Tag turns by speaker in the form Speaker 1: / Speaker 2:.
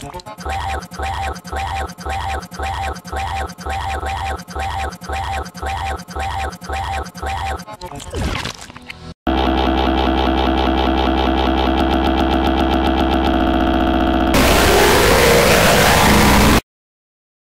Speaker 1: Cloud, cloud,